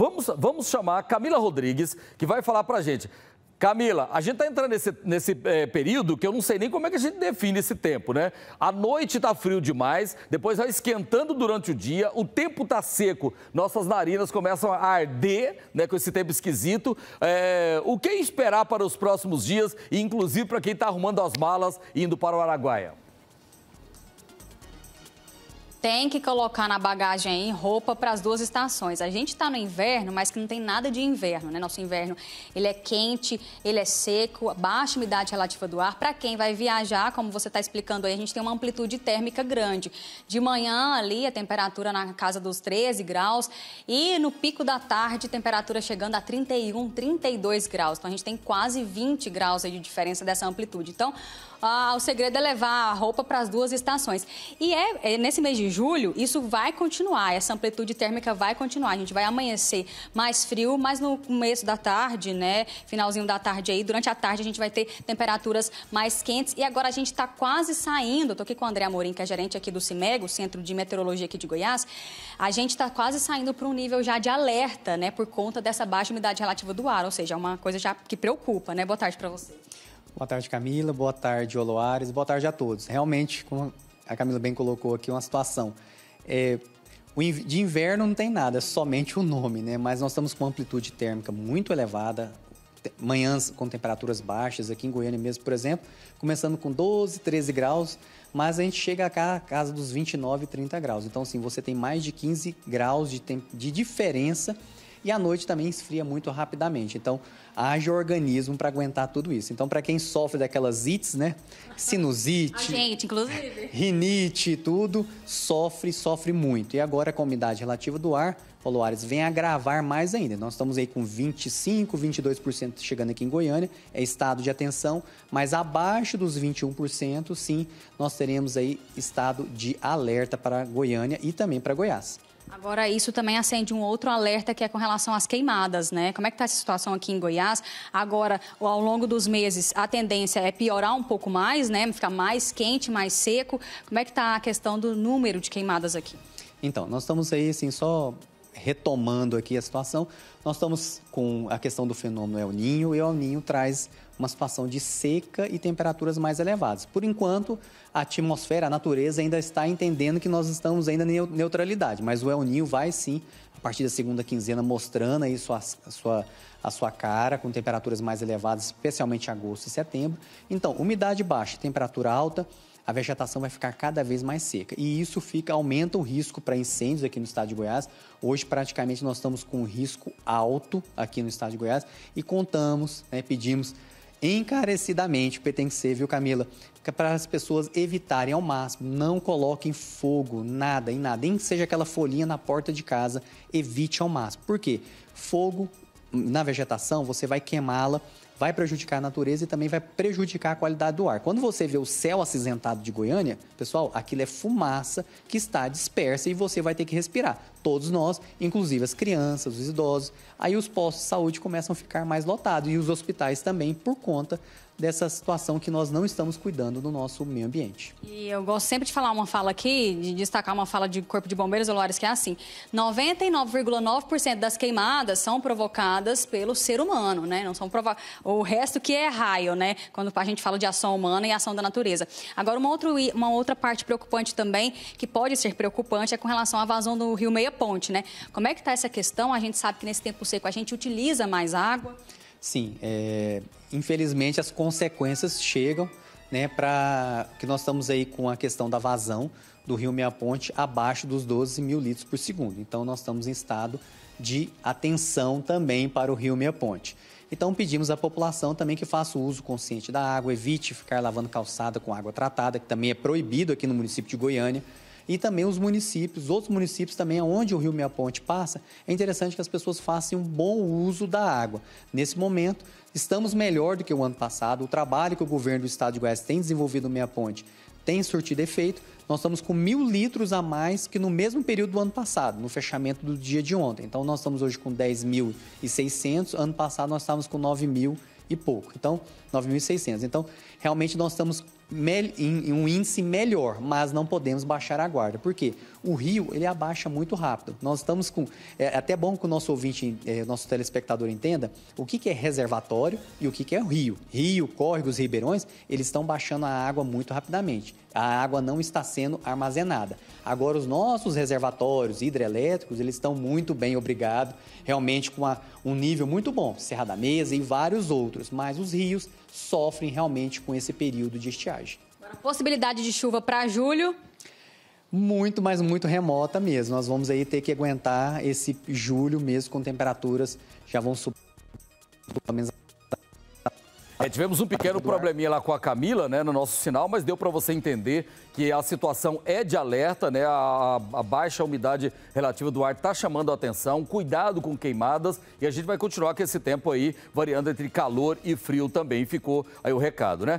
Vamos, vamos chamar Camila Rodrigues, que vai falar para a gente. Camila, a gente está entrando nesse, nesse é, período que eu não sei nem como é que a gente define esse tempo, né? A noite está frio demais, depois vai esquentando durante o dia, o tempo está seco, nossas narinas começam a arder né, com esse tempo esquisito. É, o que esperar para os próximos dias, inclusive para quem está arrumando as malas e indo para o Araguaia? Tem que colocar na bagagem aí roupa para as duas estações. A gente está no inverno, mas que não tem nada de inverno, né? Nosso inverno, ele é quente, ele é seco, baixa umidade relativa do ar. Para quem vai viajar, como você está explicando aí, a gente tem uma amplitude térmica grande. De manhã ali, a temperatura na casa dos 13 graus e no pico da tarde, temperatura chegando a 31, 32 graus. Então, a gente tem quase 20 graus aí de diferença dessa amplitude. Então, ah, o segredo é levar a roupa para as duas estações. E é, é, nesse mês de julho, isso vai continuar, essa amplitude térmica vai continuar. A gente vai amanhecer mais frio, mas no começo da tarde, né, finalzinho da tarde aí, durante a tarde a gente vai ter temperaturas mais quentes. E agora a gente está quase saindo, estou aqui com o André Amorim, que é gerente aqui do CIMEG, o Centro de Meteorologia aqui de Goiás, a gente está quase saindo para um nível já de alerta, né, por conta dessa baixa umidade relativa do ar, ou seja, é uma coisa já que preocupa, né? Boa tarde para você. Boa tarde, Camila. Boa tarde, Oloares. Boa tarde a todos. Realmente, como a Camila bem colocou aqui, uma situação. É, de inverno não tem nada, é somente o nome, né? Mas nós estamos com amplitude térmica muito elevada, manhãs com temperaturas baixas, aqui em Goiânia mesmo, por exemplo, começando com 12, 13 graus, mas a gente chega cá a casa dos 29, 30 graus. Então, assim, você tem mais de 15 graus de, de diferença e à noite também esfria muito rapidamente. Então, haja organismo para aguentar tudo isso. Então, para quem sofre daquelas ites, né? Sinusite, gente, inclusive. rinite, tudo, sofre, sofre muito. E agora, com a umidade relativa do ar, Poluares vem agravar mais ainda. Nós estamos aí com 25, 22% chegando aqui em Goiânia, é estado de atenção, mas abaixo dos 21%, sim, nós teremos aí estado de alerta para Goiânia e também para Goiás. Agora, isso também acende um outro alerta que é com relação às queimadas, né? Como é que está essa situação aqui em Goiás? Agora, ao longo dos meses, a tendência é piorar um pouco mais, né? Ficar mais quente, mais seco. Como é que está a questão do número de queimadas aqui? Então, nós estamos aí, assim, só retomando aqui a situação, nós estamos com a questão do fenômeno El Ninho, e o El Ninho traz uma situação de seca e temperaturas mais elevadas. Por enquanto, a atmosfera, a natureza ainda está entendendo que nós estamos ainda em neutralidade, mas o El Ninho vai sim, a partir da segunda quinzena, mostrando aí sua, a, sua, a sua cara, com temperaturas mais elevadas, especialmente agosto e setembro. Então, umidade baixa, temperatura alta, a vegetação vai ficar cada vez mais seca. E isso fica aumenta o risco para incêndios aqui no estado de Goiás. Hoje, praticamente, nós estamos com um risco alto aqui no estado de Goiás e contamos, né, pedimos encarecidamente, tem que ser, viu, Camila? Para as pessoas evitarem ao máximo, não coloquem fogo, nada, em nada, nem que seja aquela folhinha na porta de casa, evite ao máximo. Por quê? Fogo na vegetação, você vai queimá-la vai prejudicar a natureza e também vai prejudicar a qualidade do ar. Quando você vê o céu acinzentado de Goiânia, pessoal, aquilo é fumaça que está dispersa e você vai ter que respirar. Todos nós, inclusive as crianças, os idosos. Aí os postos de saúde começam a ficar mais lotados e os hospitais também por conta dessa situação que nós não estamos cuidando do nosso meio ambiente. E eu gosto sempre de falar uma fala aqui, de destacar uma fala de Corpo de Bombeiros Olores, que é assim: 99,9% das queimadas são provocadas pelo ser humano, né? Não são provo... O resto que é raio, né? Quando a gente fala de ação humana e ação da natureza. Agora, uma outra, uma outra parte preocupante também, que pode ser preocupante, é com relação à vazão do rio Meia Ponte, né? Como é que está essa questão? A gente sabe que nesse tempo seco a gente utiliza mais água. Sim, é, infelizmente as consequências chegam, né, para que nós estamos aí com a questão da vazão do Rio Meia Ponte abaixo dos 12 mil litros por segundo. Então nós estamos em estado de atenção também para o Rio Meia Ponte. Então pedimos à população também que faça o uso consciente da água, evite ficar lavando calçada com água tratada, que também é proibido aqui no município de Goiânia e também os municípios, outros municípios também onde o Rio Meia Ponte passa, é interessante que as pessoas façam um bom uso da água. Nesse momento, estamos melhor do que o ano passado. O trabalho que o governo do estado de Goiás tem desenvolvido no Meia Ponte tem surtido efeito. Nós estamos com mil litros a mais que no mesmo período do ano passado, no fechamento do dia de ontem. Então, nós estamos hoje com 10.600. Ano passado, nós estávamos com 9 mil e pouco. Então, 9.600. Então, realmente nós estamos em um índice melhor, mas não podemos baixar a guarda. Por quê? O rio, ele abaixa muito rápido. Nós estamos com... É até bom que o nosso ouvinte, é, nosso telespectador entenda o que, que é reservatório e o que, que é o rio. Rio, córregos, ribeirões, eles estão baixando a água muito rapidamente. A água não está sendo armazenada. Agora, os nossos reservatórios hidrelétricos, eles estão muito bem, obrigado. Realmente com um nível muito bom. Serra da Mesa e vários outros. Mas os rios sofrem realmente com esse período de estiagem. Agora, possibilidade de chuva para julho? Muito, mas muito remota mesmo. Nós vamos aí ter que aguentar esse julho mesmo com temperaturas já vão subir pelo menos é, tivemos um pequeno probleminha lá com a Camila, né, no nosso sinal, mas deu para você entender que a situação é de alerta, né? A, a baixa umidade relativa do ar está chamando a atenção. Cuidado com queimadas e a gente vai continuar com esse tempo aí variando entre calor e frio também. Ficou aí o recado, né?